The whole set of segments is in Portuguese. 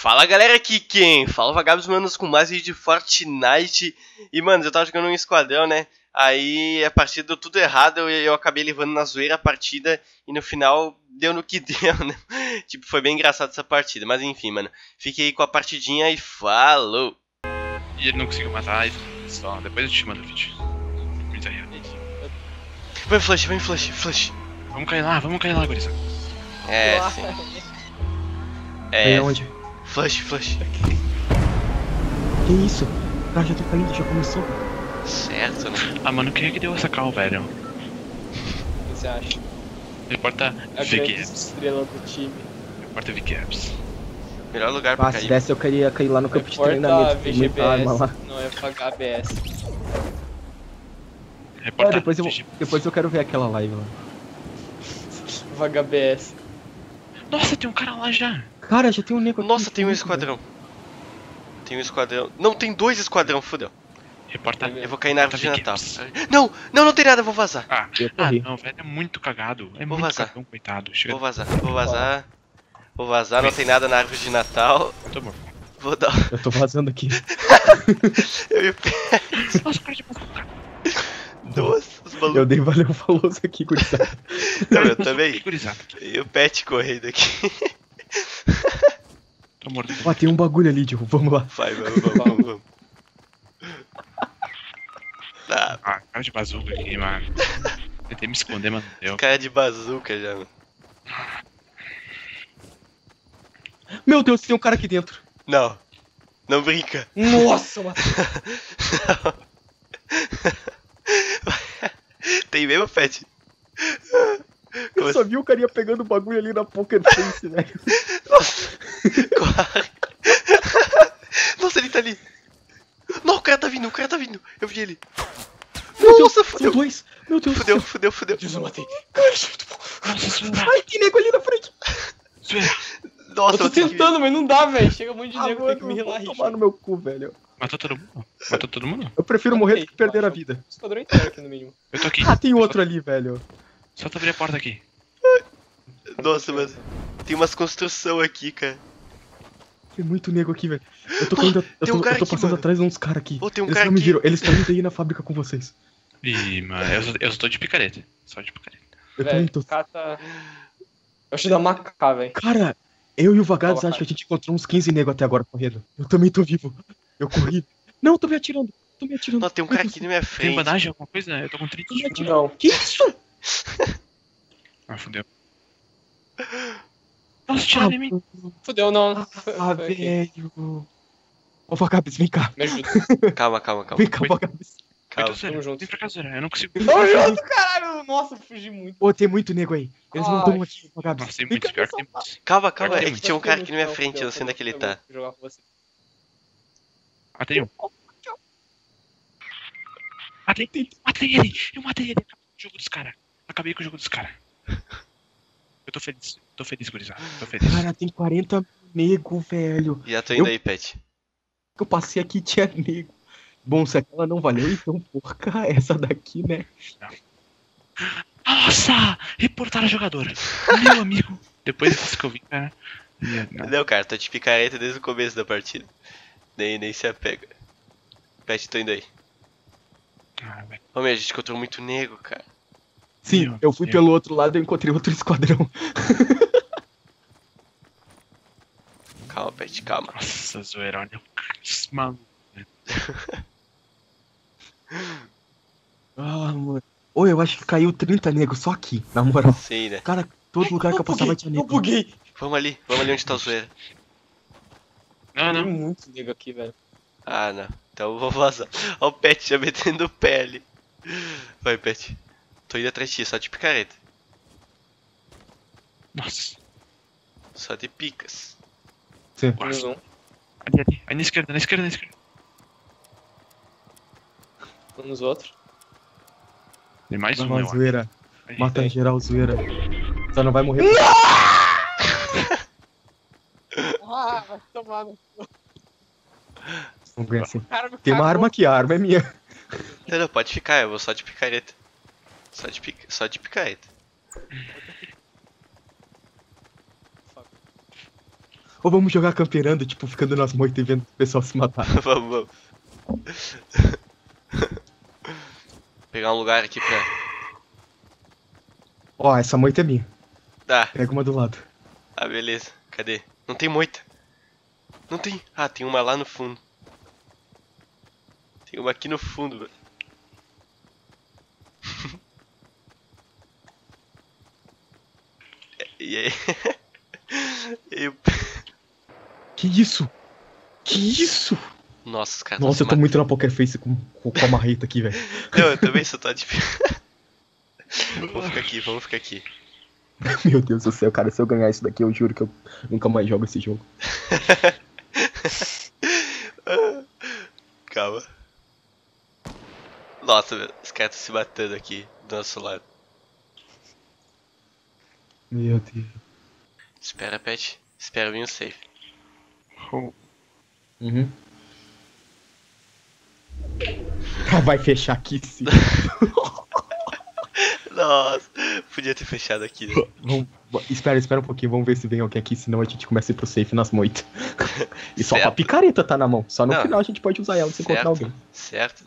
Fala galera, aqui quem? Fala Vagabos Manos com mais vídeo de Fortnite E mano, eu tava jogando um esquadrão, né? Aí a partida deu tudo errado, eu, eu acabei levando na zoeira a partida E no final deu no que deu, né? tipo, foi bem engraçado essa partida Mas enfim, mano, fiquei aí com a partidinha e falou E ele não conseguiu matar, e só depois eu te mando o vídeo. Muito aí, Vem flash, vem flash, flash Vamos cair lá, vamos cair lá, gurizada. É, sim Aí É, onde? Flash, flash Que isso? Cara, já tô caindo, já começou. Certo, né? Ah, mano, quem é que deu essa cal, velho? O que você acha? Reporta grande VGAPS. estrela do time. Reporta VGAPS. Melhor lugar pra Ah, se cair desse eu queria cair lá no campo de Reporta treinamento. Tem muita arma lá. VGBS, não é FHBS. Ah, Reporta depois, eu, depois eu quero ver aquela live lá. VHBS. Nossa, tem um cara lá já. Cara, já tem um nego aqui. Nossa, tem um esquadrão Tem um esquadrão Não, tem dois esquadrão, fudeu Reporta. Eu vou cair na árvore de Natal. Não, não, não tem nada, eu vou vazar Ah, Eu ah, não, velho, é muito cagado. É Vou muito vazar. cagão, coitado. Chega. Vou vazar, vou vazar. Vou vazar, não tem nada na árvore de Natal. Tô morto. Vou dar. Eu tô vazando aqui. Eu e o Pé. Nossa, cara de. Nossa, os Eu malucos. dei valeu faloso aqui, gurizada. Não, eu também. E o Pet correndo aqui. Tô morto. Ó, tem um bagulho ali, Diogo. Vamos lá. Vai, vamos, vamos, vamos. vamos. Ah, Ah, cara de bazuca aqui, mano. Tentei me esconder, mas não deu. cara de bazuca já, mano. Meu Deus, tem um cara aqui dentro. Não. Não brinca. Nossa, mano. Tem mesmo, Pet? Eu Como só vi o carinha pegando o bagulho ali na Poker Face, velho. Corre. Nossa, ele tá ali. Não, o cara tá vindo, o cara tá vindo. Eu vi ele. Meu Deus, Nossa, são fudeu. dois. Meu Deus. Fudeu, fudeu, fudeu. Deus, eu matei. Zoeira. Ai, tem nego ali na frente. Nossa, Eu tô ter que- tentando, mas não dá, velho. Chega um monte de Ah, nego, tem que me relar, vou tomar no meu cu, velho. Matou todo mundo? Matou todo mundo? Eu prefiro morrer do que perder a vida. Esquadrão inteiro aqui no mínimo. Eu tô aqui. Ah, tem outro ali, velho. Só tu abrir a porta aqui. Nossa, mano. Tem umas construção aqui, cara. Tem muito nego aqui, velho. Eu tô caindo. Eu tem um tô, cara eu tô aqui, passando mano. atrás de uns caras aqui. Tem um Eles cara não me viram. Eles estão indo aí na fábrica com vocês. Ih, mano, eu só, eu só tô de picareta. Só de picareta. Eu também Velho, tô. o cara tá... Eu acho da maca, velho. Cara, eu e o Vagados acho que a gente encontrou uns 15 nego até agora correndo. Eu também tô vivo. Eu corri. Não, eu tô me atirando. Tô me atirando. Nossa, tem um Meu cara aqui na minha Tem frente. bandagem, alguma coisa? Eu tô com 30 de. Não. Que isso? Ah, fudeu. Tiraram em mim. Fudeu, não. Ah, velho. Ô, Vagabos, vem cá. Me ajuda. Calma, calma, calma. Vem cá. Vagabos. calma. Então, Zera, junto. Vem pra cá, Zera. Eu não consigo. Tamo junto, caralho. Nossa, fugi muito. Ô, tem muito nego aí. Eles não estão aqui, Vagabos. Nossa, tem muito pior. Tem muito. Calma, calma. É que que tinha um cara aqui na minha frente, eu não sei onde é que ele eu tá. vou jogar com você. Ah, tem um. Matei, matei ele! Eu matei ele! Acabei com o jogo dos caras. Acabei com o jogo dos caras. Eu tô feliz. Tô feliz, gurizada. Tô feliz. Cara, tem 40 nego, velho. Já tô indo Eu- aí, Pet. Eu passei aqui tinha nego. Bom, se aquela não valeu, então, porca, essa daqui, né? Nossa! Reportaram a jogadora. Meu amigo. Depois disso que eu vi, cara. não. Não, cara, tô de picareta desde o começo da partida. Nem, nem se apega. Pet, tô indo aí. Ah, meu, a gente encontrou muito nego, cara. Sim, Meu eu fui Deus. pelo outro lado e encontrei outro esquadrão. Calma, Pet, calma. Nossa, zoeira, olha. Esse maluco. Ah, mano. Ô, eu acho que caiu 30 negros só aqui, na moral. Sim, né? Cara, todo lugar que eu passava tinha Eu nego. buguei. Vamos ali, vamos ali onde tá o zoeira. Não, Tem não. muito nego aqui, velho. Ah, não. Então eu vou vazar. Ó o Pet já metendo ali. Vai, Pet. Tô indo atrás de ti, só de picareta. Nossa. Só de picas. Menos um. Ali, ali. Aí na esquerda, na esquerda, na esquerda. Menos outro. Tem mais um, zoeira. Aí. Mata em geral, zoeira. Só não vai morrer. Ah, vai tomar no Não ganha assim. Tem uma arma aqui, a arma é minha. Não, não, pode ficar, eu vou só de picareta. Só de, pica... só de picareta. Ou vamos jogar camperando, tipo, ficando nas moitas e vendo o pessoal se matar. vamos, vamos. Pegar um lugar aqui pra. Ó, essa moita é minha. Tá, Pega uma do lado. ah, beleza. Cadê? Não tem moita. Não tem. Ah, tem uma lá no fundo. Tem uma aqui no fundo, velho. E aí? Eu... Que isso? Que isso? Nossa, os caras Nossa, se eu tô muito na Poker Face com, com, com a marreta aqui, velho. Não, eu também só tô de. vamos ficar aqui, vamos ficar aqui. Meu Deus do céu, cara, se eu ganhar isso daqui, eu juro que eu nunca mais jogo esse jogo. Calma. Nossa, os caras estão se matando aqui do nosso lado. Meu Deus. Espera, Pet. Espera vir o safe. Uhum. Ah, Vai fechar aqui sim. Nossa, podia ter fechado aqui, né? Vamos, espera, espera um pouquinho, vamos ver se vem alguém aqui, senão a gente começa a ir pro safe nas moitas. E só pra picareta tá na mão. Só no Não. final a gente pode usar ela se encontrar Certo. alguém. Certo?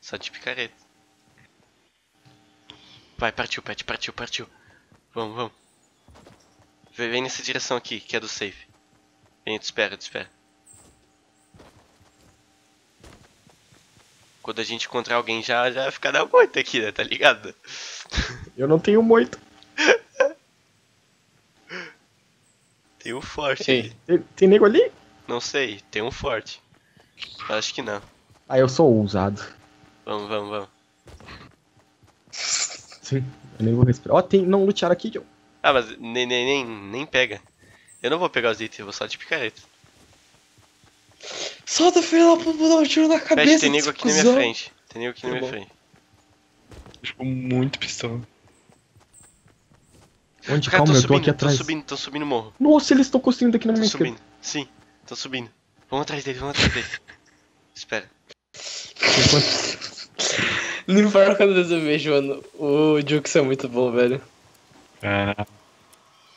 Só de picareta. Vai, partiu, Pet, partiu, partiu. Vamos, vamos. Vem, nessa direção aqui, que é do safe. Vem, te espera, te espera. Quando a gente encontrar alguém já, já vai ficar na moita aqui, né? Tá ligado? Eu não tenho muito. Tem um forte Ei. ali. Tem, tem nego ali? Não sei, tem um forte. Acho que não. Ah, eu sou ousado. Vamos, vamos, vamos. Sim, eu nem vou respirar. Ó, tem. Não lutearam aqui, John. Ah, mas nem, nem, nem, nem pega. Eu não vou pegar os itens, eu vou só de picareta. Solta, filho da puta, vou dar um tiro na cabeça. tem nego aqui na minha frente. Tem nego aqui na Tá minha bom. frente. Ficou muito pistola. Onde? Os caras Calma, eu tô subindo, aqui atrás. subindo, tão subindo o morro. Nossa, eles estão construindo aqui na minha esquerda. subindo, sim, tão subindo. Vamos atrás deles, vamos atrás deles. Espera. Enquanto- No inferno, quando eu vejo, mano, o Jukes é muito bom, velho. Cara,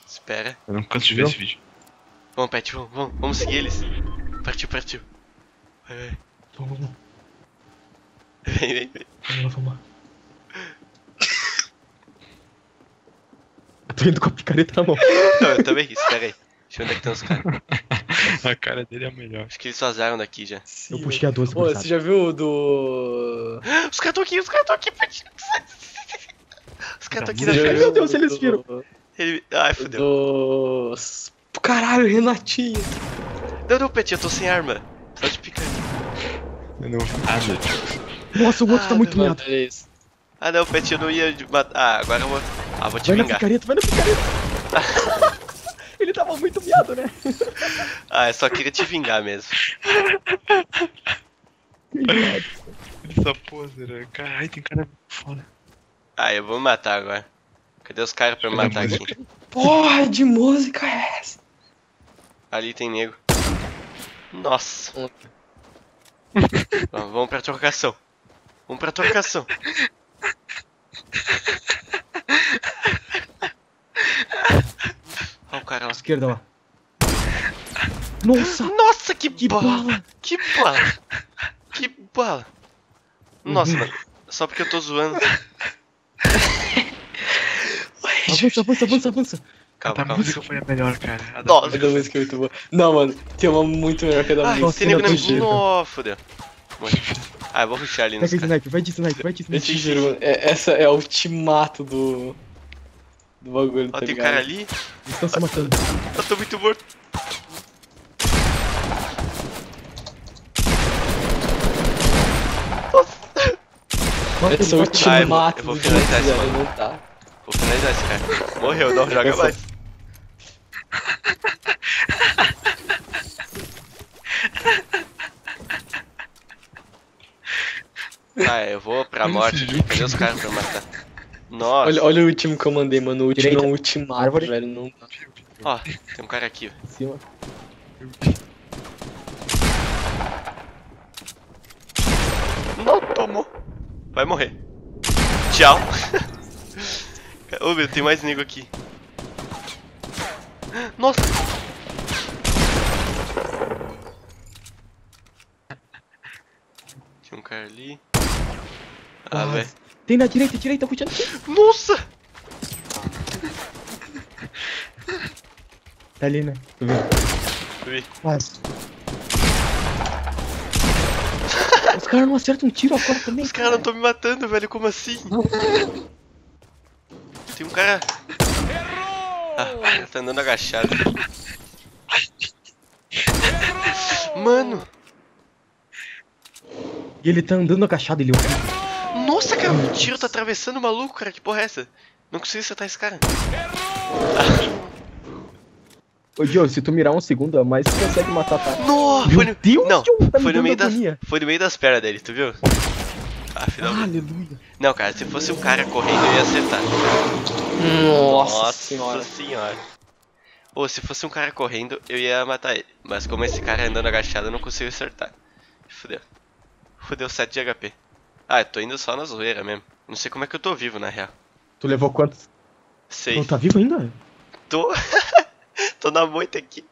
Espera. eu não canso de ver esse vídeo. Vamos, Pet, vamos, vamos, vamos seguir eles. Partiu, partiu. Vai, vai. Vamos, vamos, Vem, vem, vem. vamos lá, vamos lá. Eu tô indo com a picareta na mão. Não, eu também, espera aí. Deixa eu ver onde é que estão os caras. A cara dele é a melhor. Acho que eles vazaram daqui já. Eu puxei a 12 Ô, você já viu o do. Os caras estão aqui, os caras estão aqui, Pet. Caras estão aqui na frente. Meu Deus, eles viram. Ele... Ai, fodeu. Do. Caralho, Renatinho. Não, não, Pet, eu tô sem arma. Só de picareta. Eu não tipo. Nossa, o outro tá Ah, muito meado. É isso. Ah, não, Pet, eu não ia matar. Ah, agora eu vou... Ah, vou te Vai na vingar. picareta, vai na picareta. Ele tava muito miado, né? Ah, eu só queria te vingar mesmo. Essa pose, né? Caralho, tem cara muito foda. Ah, eu vou me matar agora. Cadê os caras pra me matar aqui? Porra de música é essa? Ali tem nego. Nossa. Vamos, vamos pra trocação. Vamos pra trocação. Olha o cara lá. Esquerda lá. Nossa, Nossa, que, que bala! bala. Que bala! Que bala! Nossa, mano. Só porque eu tô zoando. Avança, avança, avança, avança. Calma, a calma. música foi a melhor, cara. A da Nossa. A da música é muito boa. Não, mano, tem uma muito melhor que a da Ai, música. tem nego na Nossa, minha. ainda tem Nossa, fodeu. Ah, eu vou rushar ali Pega caras. sniper, vai de sniper, vai de Eu te sniper. juro, mano, é- essa é o ultimato do. do bagulho, Ó, tá tem um ligado? cara ali. Eles estão se matando. Eu tô muito morto. Nossa, Esse é o ele vai- Ah, eu vou- ultimato eu vou do finalizar esse não tá. Vou finalizar esse cara. Morreu, não joga mais. Ah, eu vou pra morte aqui. Cadê os caras pra matar? Nossa. Olha, olha o último que eu mandei, mano. O último Direita. é um ultimato, Árvore. velho. Não dá. Ó, tem um cara aqui. ó. Em cima. Não tomou. Vai morrer. Tchau. Ô meu, tem mais nego aqui. Nossa! Tinha um cara ali. Ah, velho. Tem na direita, direita, puxando. Nossa! Tá ali, né? Tu viu? Subi. Quase. Os caras não acertam um tiro agora também. Os caras cara. não estão me matando, velho. Como assim? Tem um cara. Ah, o cara tá andando agachado. Mano! E ele tá andando agachado, ele. Nossa, cara, o tiro tá atravessando o maluco, cara. Que porra é essa? Não consigo acertar esse cara. Ô, Diogo, se tu mirar um segundo a mais, tu consegue matar, tá? Nossa, Meu foi no. Deus, Não, tá foi no meio das. Foi no meio das pernas dele, tu viu? Ah, Ah, finalmente. aleluia. Não, cara, se fosse um cara correndo, eu ia acertar. Nossa, senhora. senhora. Ou se fosse um cara correndo, eu ia matar ele. Mas como esse cara andando agachado, eu não consigo acertar. Fudeu. Fudeu 7 de HP. Ah, eu tô indo só na zoeira mesmo. Não sei como é que eu tô vivo, na real. Tu levou quantos? Sei. Não tá vivo ainda? Tô. tô na moita aqui.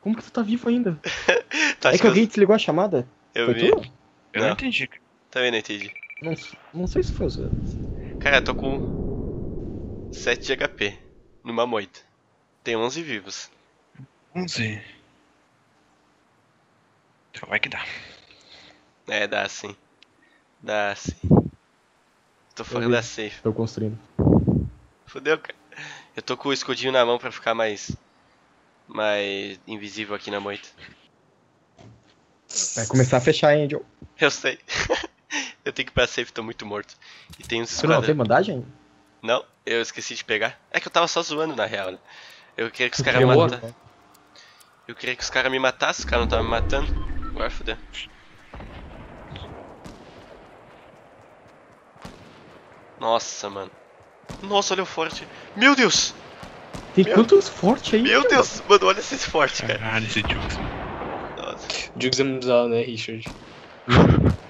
Como que tu tá vivo ainda? Tá, é que alguém desligou a chamada? eu, Foi vi. tu? Eu Não. não entendi. Também não entendi. Não, não sei se foi você. Cara, eu tô com 7 de HP. Numa moita. Tem 11 vivos. 11. Então vai que dá. É, dá sim. Dá sim. Tô fora da safe. Tô construindo. Fudeu, cara. Eu tô com o escudinho na mão pra ficar mais. mais invisível aqui na moita. Vai começar a fechar, hein, Joe? Eu sei. eu tenho que ir pra safe, tô muito morto. E tem uns Tu não tem bandagem? Não, eu esqueci de pegar. É que eu tava só zoando na real, né? Eu queria que os caras outro? matassem. Eu queria que os caras me matassem, os caras não estavam me matando. Agora fudeu. Nossa, mano. Nossa, olha o forte. Meu Deus! Tem Meu- quantos fortes aí? Meu? Deus! Mano, olha esse forte, cara. Caralho, esse Jukes. Nossa. Jukes é muito bizarro, né, Richard?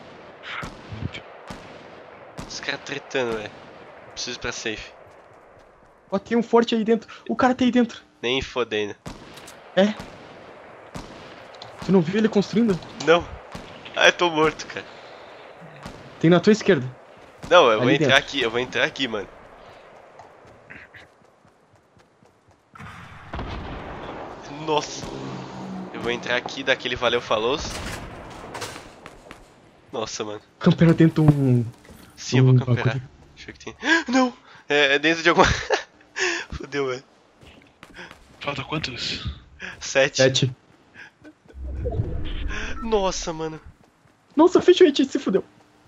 Caras tretando, velho. Preciso ir pra safe. Ó, tem um forte aí dentro. O cara tá aí dentro. Nem fodendo. Tu não viu ele construindo? Não. Ah, eu tô morto, cara. Tem na tua esquerda. Não, eu vou Ali entrar dentro. aqui, eu vou entrar aqui, mano. Nossa. Eu vou entrar aqui, daquele valeu falou. Nossa, mano. Campera dentro de um. Sim, eu vou camperar. Deixa eu que tem. Não! É, é dentro de alguma. Fudeu, velho. Falta quantos? Sete. Sete. Nossa, mano. Nossa, fechou a gente se fudeu.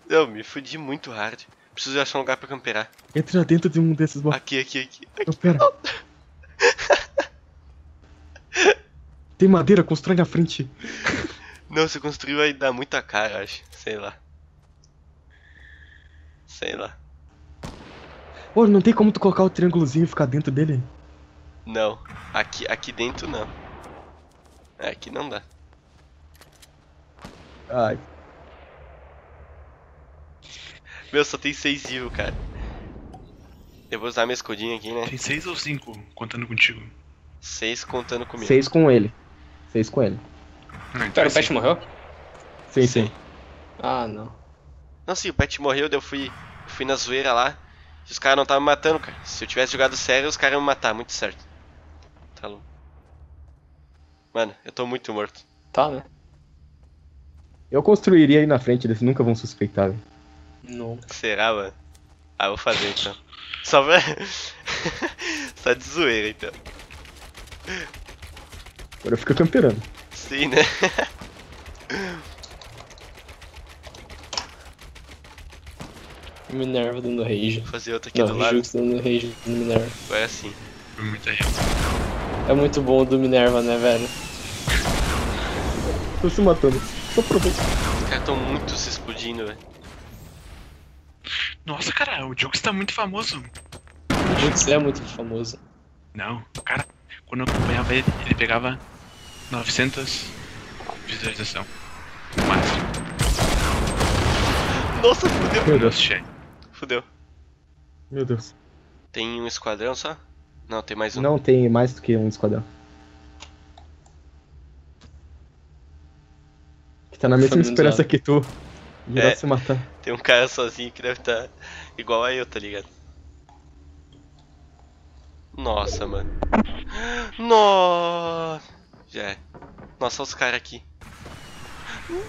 Eu me fudi muito hard. Preciso achar um lugar pra camperar. Entra dentro de um desses blocos. Aqui, aqui, aqui. aqui. Campera. Tem madeira, constrói na frente. Não, se construir vai dar muita cara, acho. Sei lá. Sei lá. Pô, não tem como tu colocar o triângulozinho e ficar dentro dele? Não. Aqui, aqui dentro não. É, aqui não dá. Ai. Meu, só tem seis vivos, cara. Eu vou usar meu escudinho aqui, né? Tem seis ou cinco contando contigo? Seis contando comigo. Seis com ele. Seis com ele. Ah, então Pera, o sim. Pet morreu? Sim, sim. Ah, não. Não, sim, o Pet morreu, daí eu fui, fui na zoeira lá. E os caras não estavam me matando, cara. Se eu tivesse jogado sério, os caras iam me matar, muito certo. Tá louco. Mano, eu tô muito morto. Tá, né? Eu construiria aí na frente, eles nunca vão suspeitar. velho. Não. Será, mano? Ah, eu vou fazer então. Só pra. Só de zoeira então. Agora fica camperando. Sim, né? Minerva dando rage. Vou fazer outra aqui do Não, lado. Jukes dando rage no Minerva. Agora sim. Foi muita gente. É muito bom o do Minerva, né, velho? Tô se matando. Só ver. Os caras tão muito se explodindo, velho. Nossa, cara, o Jukes tá muito famoso. O Jukes é muito famoso. Não, cara, quando eu acompanhava ele, ele pegava 900 visualização. No máximo. Nossa, fudeu. Meu Deus. Cheio. Fudeu. Meu Deus. Tem um esquadrão só? Não, tem mais um. Não tem mais do que um esquadrão. Que tá na mesma esperança que tu Geral É. se matar. Tem um cara sozinho que deve estar igual a eu, tá ligado? Nossa, mano. Nossa. Já é. Nossa, os caras aqui. Não.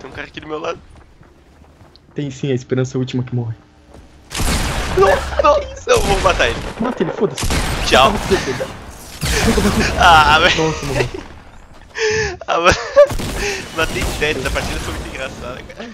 Tem um cara aqui do meu lado. Tem sim, a esperança é a última que morre. Não, não, vou matar ele. Mata ele, foda-se. Tchau. Ah, velho. Nossa, mano. Ah. Matei 10, essa partida foi muito engraçada, cara.